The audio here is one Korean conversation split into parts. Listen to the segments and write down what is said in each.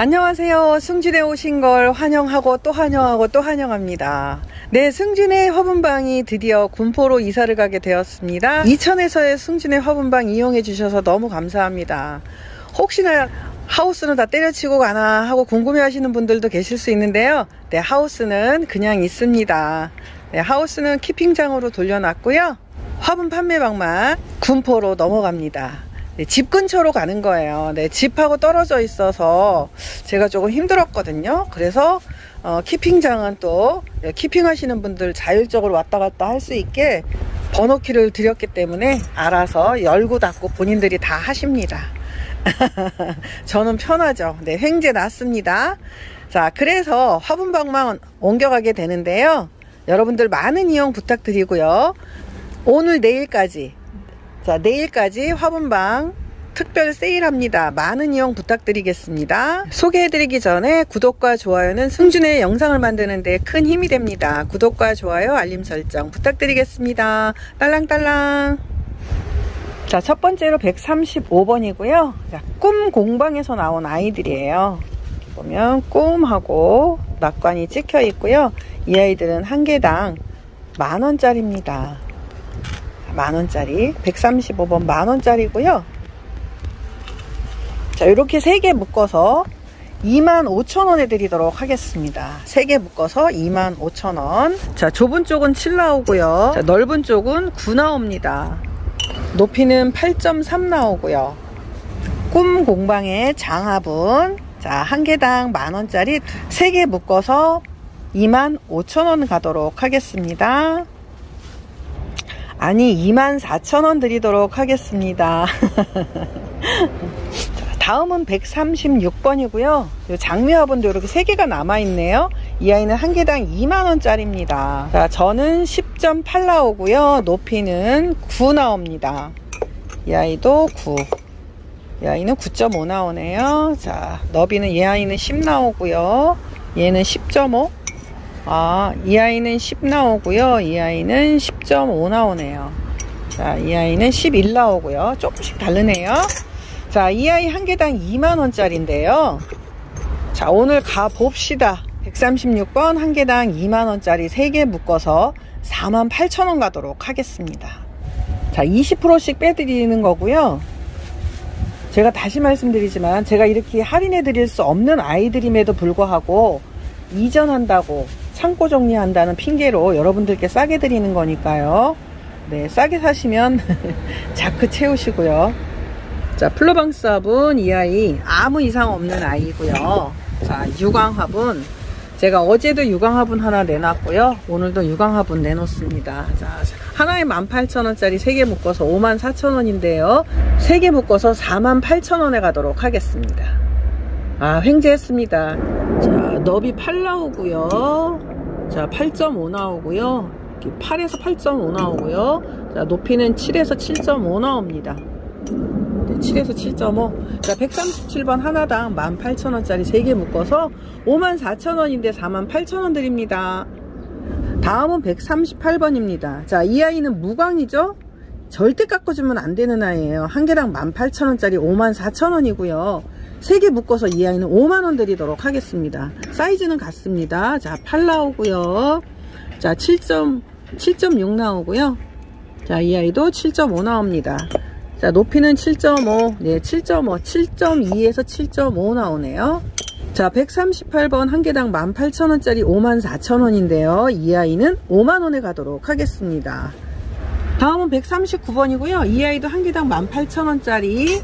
안녕하세요. 승진에 오신 걸 환영하고 또 환영하고 또 환영합니다. 네, 승진의 화분방이 드디어 군포로 이사를 가게 되었습니다. 이천에서의 승진의 화분방 이용해 주셔서 너무 감사합니다. 혹시나 하우스는 다 때려치고 가나 하고 궁금해 하시는 분들도 계실 수 있는데요. 네, 하우스는 그냥 있습니다. 네, 하우스는 키핑장으로 돌려놨고요. 화분 판매방만 군포로 넘어갑니다. 네, 집 근처로 가는 거예요. 네, 집하고 떨어져 있어서 제가 조금 힘들었거든요. 그래서 어, 키핑장은 또 네, 키핑 하시는 분들 자율적으로 왔다 갔다 할 수 있게 번호키를 드렸기 때문에 알아서 열고 닫고 본인들이 다 하십니다. 저는 편하죠. 네, 횡재 났습니다. 자, 그래서 화분방만 옮겨가게 되는데요. 여러분들 많은 이용 부탁드리고요. 오늘 내일까지 자 내일까지 화분방 특별 세일합니다. 많은 이용 부탁드리겠습니다. 소개해드리기 전에 구독과 좋아요는 승준의 영상을 만드는 데 큰 힘이 됩니다. 구독과 좋아요, 알림 설정 부탁드리겠습니다. 딸랑딸랑 자, 첫 번째로 135번이고요. 자, 꿈 공방에서 나온 아이들이에요. 보면 꿈하고 낙관이 찍혀 있고요. 이 아이들은 한 개당 만 원짜리입니다. 만원짜리 135번 만원짜리고요. 자 이렇게 3개 묶어서 25,000원에 드리도록 하겠습니다. 3개 묶어서 25,000원. 자 좁은 쪽은 7 나오고요. 자, 넓은 쪽은 9 나옵니다. 높이는 8.3 나오고요. 꿈 공방의 장합은 자, 한 개당 만 원짜리 3개 묶어서 25,000원 가도록 하겠습니다. 아니 24,000원 드리도록 하겠습니다. 다음은 136번이고요. 장미화분도 이렇게 3개가 남아있네요. 이 아이는 한 개당 2만원짜리입니다. 자 저는 10.8 나오고요. 높이는 9 나옵니다. 이 아이도 9. 이 아이는 9.5 나오네요. 자 너비는 이 아이는 10 나오고요. 얘는 10.5 아, 이 아이는 10 나오고요. 이 아이는 10.5 나오네요. 자, 이 아이는 11 나오고요. 조금씩 다르네요. 자, 이 아이 한 개당 2만원짜리인데요. 자, 오늘 가봅시다. 136번 한 개당 2만원짜리 3개 묶어서 48,000원 가도록 하겠습니다. 자, 20%씩 빼드리는 거고요. 제가 다시 말씀드리지만 제가 이렇게 할인해 드릴 수 없는 아이들임에도 불구하고 이전한다고 창고 정리한다는 핑계로 여러분들께 싸게 드리는 거니까요. 네, 싸게 사시면 자크 채우시고요. 자, 플로방스 화분 이 아이 아무 이상 없는 아이고요. 자, 유광 화분 제가 어제도 유광 화분 하나 내놨고요. 오늘도 유광 화분 내놓습니다. 자, 하나에 18,000원짜리 3개 묶어서 54,000원인데요. 3개 묶어서 48,000원에 가도록 하겠습니다. 아, 횡재했습니다. 자, 너비 8 나오고요. 자 8.5 나오고요. 8에서 8.5 나오고요. 자 높이는 7에서 7.5 나옵니다. 네, 7에서 7.5 자 137번 하나당 18,000원짜리 3개 묶어서 54,000원인데 48,000원 드립니다. 다음은 138번입니다. 자 이 아이는 무광이죠? 절대 깎아주면 안 되는 아이예요. 한 개당 18,000원짜리 54,000원이고요 3개 묶어서 이 아이는 5만원 드리도록 하겠습니다. 사이즈는 같습니다. 자 8 나오고요. 자 7.7.6 나오고요. 자 이 아이도 7.5 나옵니다. 자 높이는 7.5 네 7.5 7.2에서 7.5 나오네요. 자 138번 한 개당 18,000원짜리 54,000원인데요. 이 아이는 5만원에 가도록 하겠습니다. 다음은 139번이고요. 이 아이도 한 개당 18,000원짜리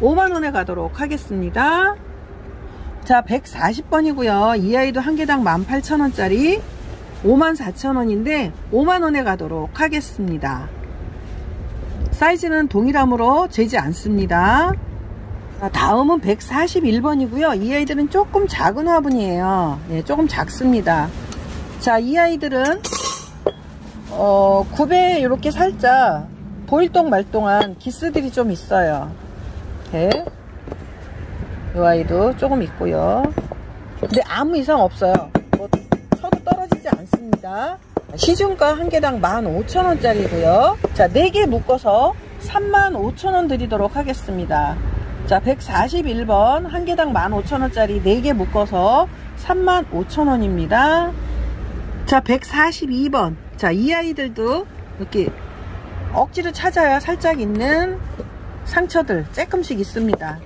5만원에 가도록 하겠습니다. 자 140번이고요. 이 아이도 한 개당 18,000원짜리 54,000원인데 5만원에 가도록 하겠습니다. 사이즈는 동일함으로 재지 않습니다. 자, 다음은 141번이고요. 이 아이들은 조금 작은 화분이에요. 네, 조금 작습니다. 자 이 아이들은 어, 굽에 이렇게 살짝 보일동 말동한 기스들이 좀 있어요 이렇게 이 아이도 조금 있고요. 근데 아무 이상 없어요. 뭐 쳐도 떨어지지 않습니다. 시중가 한 개당 15,000원짜리고요. 자 4개 묶어서 35,000원 드리도록 하겠습니다. 자 141번 한 개당 15,000원짜리 4개 묶어서 35,000원입니다. 자 142번. 자 이 아이들도 이렇게 억지로 찾아야 살짝 있는 상처들 조금씩 있습니다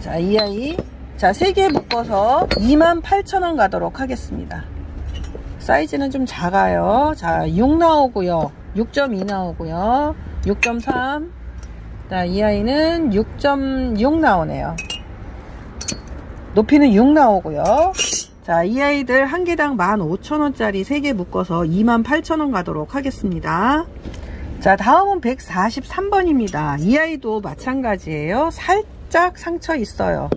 자 이 아이 자 3개 묶어서 28,000원 가도록 하겠습니다 사이즈는 좀 작아요 자 6 나오고요 6.2 나오고요 6.3 자, 이 아이는 6.6 나오네요. 높이는 6 나오고요. 자, 이 아이들 한 개당 15,000원짜리 3개 묶어서 28,000원 가도록 하겠습니다. 자, 다음은 143번입니다. 이 아이도 마찬가지예요. 살짝 상처 있어요.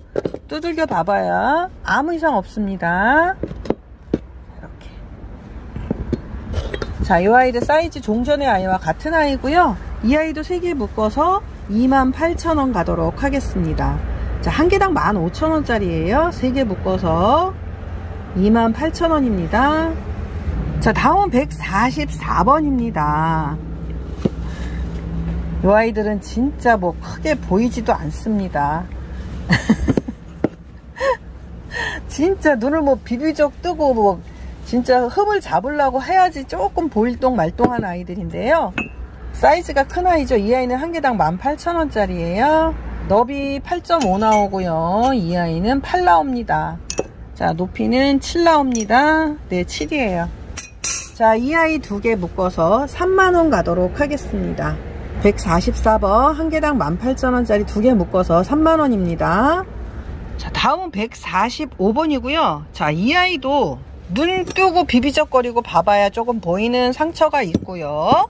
두들겨 봐봐야 아무 이상 없습니다. 이렇게. 자, 이 아이들 사이즈 종전의 아이와 같은 아이고요. 이 아이도 3개 묶어서 28,000원 가도록 하겠습니다. 자, 한 개당 15,000원짜리예요. 3개 묶어서 28,000원입니다. 자, 다음은 144번입니다. 이 아이들은 진짜 뭐 크게 보이지도 않습니다. 진짜 눈을 뭐 비비적 뜨고 뭐 진짜 흠을 잡으려고 해야지 조금 보일동 말동한 아이들인데요. 사이즈가 큰 아이죠. 이 아이는 한 개당 18,000원짜리예요. 너비 8.5 나오고요. 이 아이는 8 나옵니다. 자, 높이는 7 나옵니다. 네, 7이에요. 자, 이 아이 두 개 묶어서 3만원 가도록 하겠습니다. 144번 한 개당 18,000원짜리 두 개 묶어서 3만원입니다. 자, 다음은 145번이고요. 자, 이 아이도 눈 뜨고 비비적거리고 봐봐야 조금 보이는 상처가 있고요.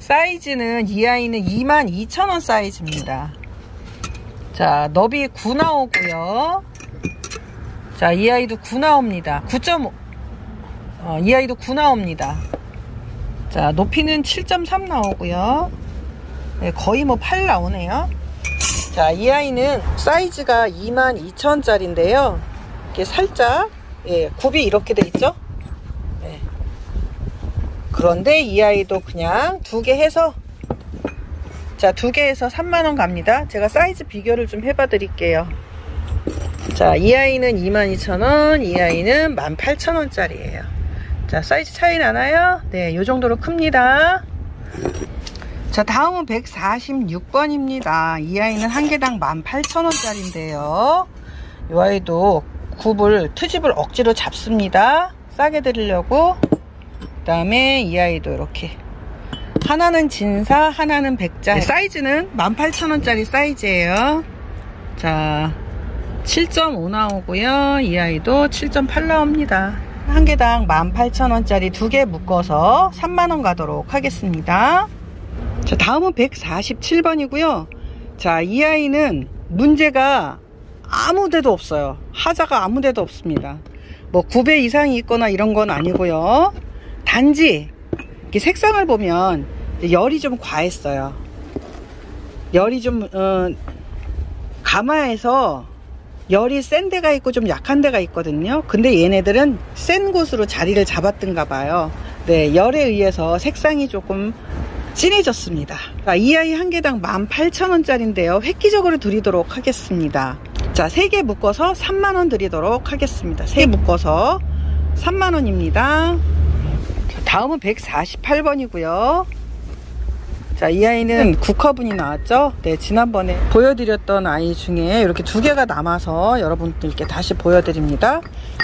사이즈는 이 아이는 22,000원 사이즈입니다. 자, 너비 9 나오고요. 자, 이 아이도 9 나옵니다. 9.5. 어, 이 아이도 9 나옵니다. 자, 높이는 7.3 나오고요. 네, 거의 뭐8 나오네요. 자, 이 아이는 사이즈가 22,000원짜리인데요. 이렇게 살짝 예, 굽이 이렇게 돼 있죠? 그런데 이 아이도 그냥 두 개 해서 자 두 개 해서 3만원 갑니다 제가 사이즈 비교를 좀 해봐 드릴게요 자 이 아이는 22,000원 이 아이는 18,000원짜리예요 자 사이즈 차이 나나요? 네 요정도로 큽니다 자 다음은 146번입니다. 이 아이는 한 개당 18,000원짜리인데요. 이 아이도 굽을 트집을 억지로 잡습니다. 싸게 드리려고. 그 다음에 이 아이도 이렇게 하나는 진사 하나는 백자 네, 사이즈는 18,000원짜리 사이즈예요. 자 7.5 나오고요. 이 아이도 7.8 나옵니다. 한 개당 18,000원짜리 두 개 묶어서 3만원 가도록 하겠습니다 자 다음은 147번이고요 자 이 아이는 문제가 아무데도 없어요 하자가 아무데도 없습니다 뭐 9배 이상이 있거나 이런 건 아니고요 단지 색상을 보면 열이 좀 과했어요. 열이 좀 어, 가마에서 열이 센 데가 있고 좀 약한 데가 있거든요. 근데 얘네들은 센 곳으로 자리를 잡았던가 봐요. 네, 열에 의해서 색상이 조금 진해졌습니다. 이 아이 한 개당 18,000원짜리인데요. 획기적으로 드리도록 하겠습니다. 자, 3개 묶어서 3만원 드리도록 하겠습니다. 3개 묶어서 3만원입니다. 다음은 148번이고요. 자, 이 아이는 국화분이 나왔죠? 네, 지난번에 보여드렸던 아이 중에 이렇게 두 개가 남아서 여러분들께 다시 보여드립니다.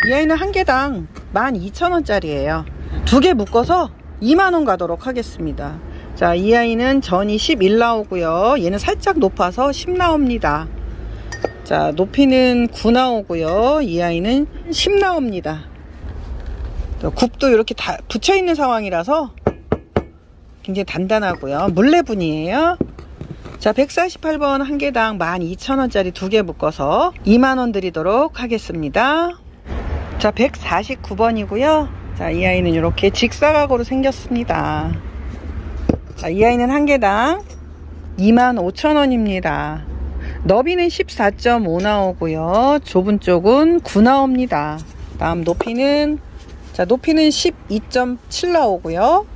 이 아이는 한 개당 12,000원짜리예요. 두 개 묶어서 2만원 가도록 하겠습니다. 자, 이 아이는 전이 11 나오고요. 얘는 살짝 높아서 10 나옵니다. 자, 높이는 9 나오고요. 이 아이는 10 나옵니다. 굽도 이렇게 다 붙여 있는 상황이라서 굉장히 단단하고요 물레분이에요 자 148번 한 개당 12,000원짜리 두 개 묶어서 2만원 드리도록 하겠습니다 자 149번이고요 자 이 아이는 이렇게 직사각으로 생겼습니다 자 이 아이는 한 개당 25,000원입니다. 너비는 14.5 나오고요. 좁은 쪽은 9 나옵니다. 다음 높이는 자 높이는 12.7 나오고요.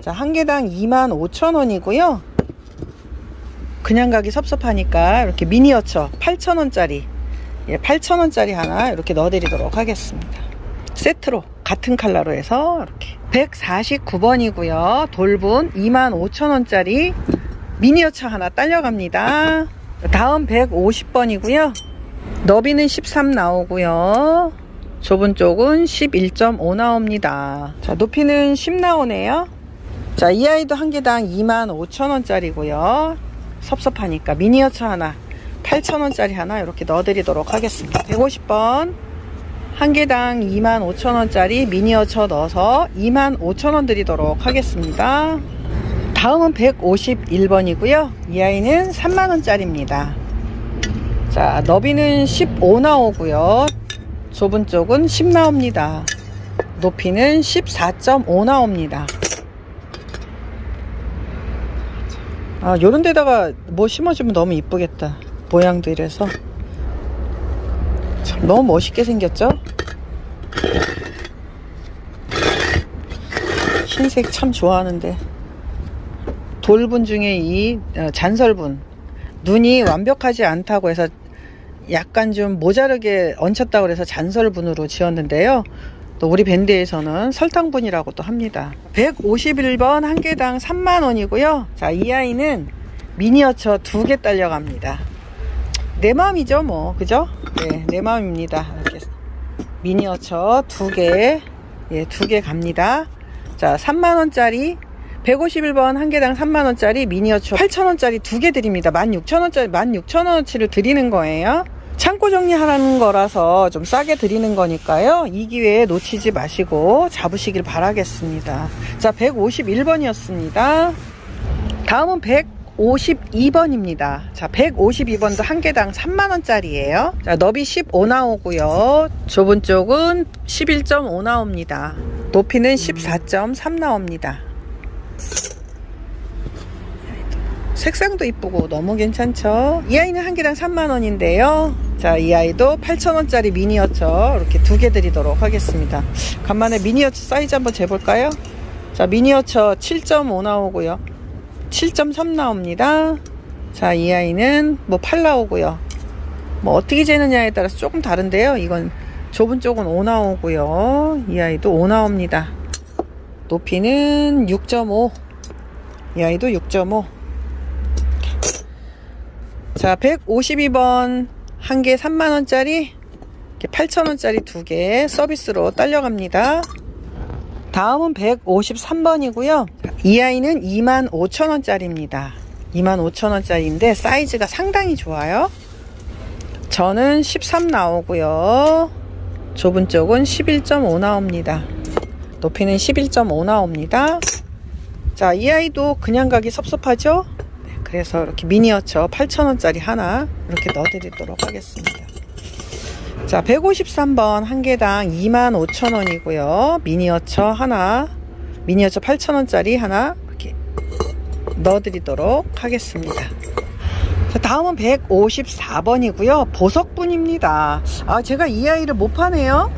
자 한 개당 25,000원이고요. 그냥 가기 섭섭하니까 이렇게 미니어처 8,000원짜리 예, 8,000원짜리 하나 이렇게 넣어 드리도록 하겠습니다. 세트로 같은 컬러로 해서 이렇게 149번이고요. 돌분 25,000원짜리 미니어처 하나 딸려갑니다. 다음 150번이고요. 너비는 13 나오고요. 좁은 쪽은 11.5 나옵니다. 자, 높이는 10 나오네요. 자, 이 아이도 한 개당 25,000원짜리고요. 섭섭하니까 미니어처 하나 8,000원짜리 하나 이렇게 넣어드리도록 하겠습니다. 150번 한 개당 25,000원짜리 미니어처 넣어서 25,000원 드리도록 하겠습니다. 다음은 151번이고요. 이 아이는 3만원짜리입니다. 자, 너비는 15 나오고요. 좁은 쪽은 10 나옵니다. 높이는 14.5 나옵니다. 아, 요런 데다가 뭐 심어주면 너무 이쁘겠다. 모양도 이래서. 참, 너무 멋있게 생겼죠? 흰색 참 좋아하는데. 돌분 중에 이 어, 잔설분. 눈이 완벽하지 않다고 해서 약간 좀 모자르게 얹혔다고 해서 잔설분으로 지었는데요. 또 우리 밴드에서는 설탕분이라고 또 합니다. 151번 한 개당 3만원이고요. 자, 이 아이는 미니어처 두 개 딸려갑니다. 내 마음이죠, 뭐. 그죠? 네, 내 마음입니다. 이렇게 미니어처 두 개, 예, 두 개 갑니다. 자, 3만원짜리 151번 한 개당 3만원짜리 미니어처 8천원짜리 두 개 드립니다. 16,000원짜리 16,000원어치를 드리는 거예요. 창고 정리하라는 거라서 좀 싸게 드리는 거니까요. 이 기회에 놓치지 마시고 잡으시길 바라겠습니다. 자, 151번이었습니다. 다음은 152번입니다. 자, 152번도 한 개당 3만원짜리예요. 자, 너비 15 나오고요. 좁은 쪽은 11.5 나옵니다. 높이는 14.3 나옵니다. 색상도 이쁘고 너무 괜찮죠 이 아이는 한 개당 3만원인데요 자 이 아이도 8천원짜리 미니어처 이렇게 두 개 드리도록 하겠습니다 간만에 미니어처 사이즈 한번 재볼까요 자 미니어처 7.5 나오고요 7.3 나옵니다. 자 이 아이는 뭐 8 나오고요. 뭐 어떻게 재느냐에 따라서 조금 다른데요. 이건 좁은 쪽은 5 나오고요. 이 아이도 5 나옵니다. 높이는 6.5 이 아이도 6.5 자 152번 한 개 3만원짜리 8천원짜리 두 개 서비스로 딸려갑니다 다음은 153번이고요. 이 아이는 2만 5천원짜리입니다. 2만 5천원짜리인데 사이즈가 상당히 좋아요. 저는 13 나오고요. 좁은 쪽은 11.5 나옵니다. 높이는 11.5 나옵니다. 자 이 아이도 그냥 가기 섭섭하죠? 그래서 이렇게 미니어처 8,000원짜리 하나 이렇게 넣어드리도록 하겠습니다. 자 153번 한 개당 25,000원이고요. 미니어처 하나 미니어처 8,000원짜리 하나 이렇게 넣어드리도록 하겠습니다. 자, 다음은 154번이고요. 보석분입니다. 아, 제가 이 아이를 못 파네요.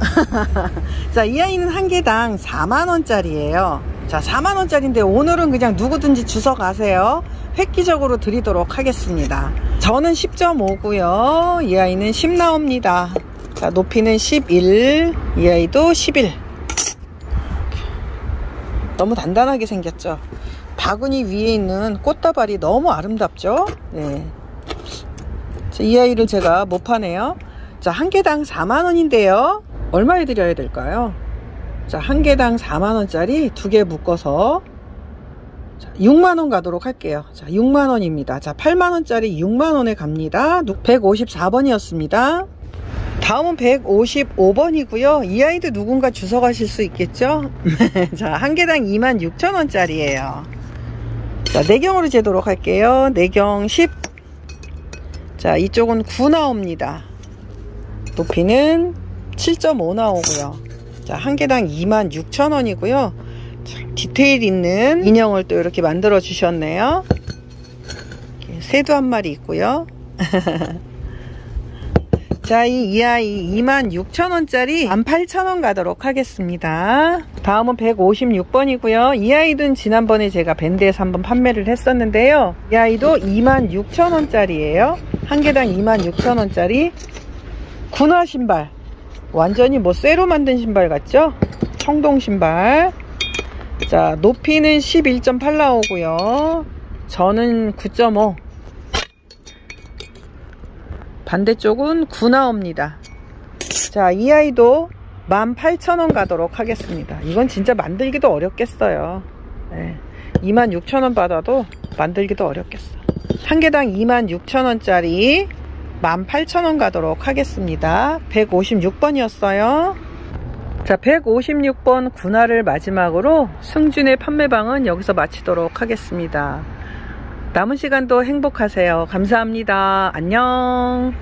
자, 이 아이는 한 개당 4만원짜리예요. 자, 4만원짜리인데 오늘은 그냥 누구든지 주워 가세요. 획기적으로 드리도록 하겠습니다. 저는 10.5고요. 이 아이는 10 나옵니다. 자, 높이는 11, 이 아이도 11. 너무 단단하게 생겼죠? 바구니 위에 있는 꽃다발이 너무 아름답죠? 네. 자, 이 아이를 제가 못 파네요. 자, 한 개당 4만원인데요. 얼마에 드려야 될까요? 자, 한 개당 4만원짜리 두 개 묶어서 자, 6만원 가도록 할게요. 자, 6만원입니다. 자, 8만원짜리 6만원에 갑니다. 154번이었습니다. 다음은 155번이고요. 이 아이도 누군가 주워 가실 수 있겠죠? 자, 한 개당 26,000원짜리예요. 자, 내경으로 재도록 할게요. 내경 10. 자, 이쪽은 9 나옵니다. 높이는 7.5 나오고요. 자, 한 개당 26,000원이고요. 디테일 있는 인형을 또 이렇게 만들어 주셨네요 새도 한 마리 있고요 자, 이, 이 아이 26,000원짜리 18,000원 가도록 하겠습니다. 다음은 156번이고요. 이 아이는 지난번에 제가 밴드에서 한번 판매를 했었는데요. 이 아이도 26,000원짜리예요. 한 개당 26,000원짜리 군화 신발. 완전히 뭐 쇠로 만든 신발 같죠? 청동 신발. 자, 높이는 11.8 나오고요. 저는 9.5. 반대쪽은 9 나옵니다. 자, 이 아이도 18,000원 가도록 하겠습니다. 이건 진짜 만들기도 어렵겠어요. 네. 26,000원 받아도 만들기도 어렵겠어. 한 개당 26,000원짜리 18,000원 가도록 하겠습니다. 156번이었어요. 자, 156번 군화를 마지막으로 승준의 판매방은 여기서 마치도록 하겠습니다. 남은 시간도 행복하세요. 감사합니다. 안녕.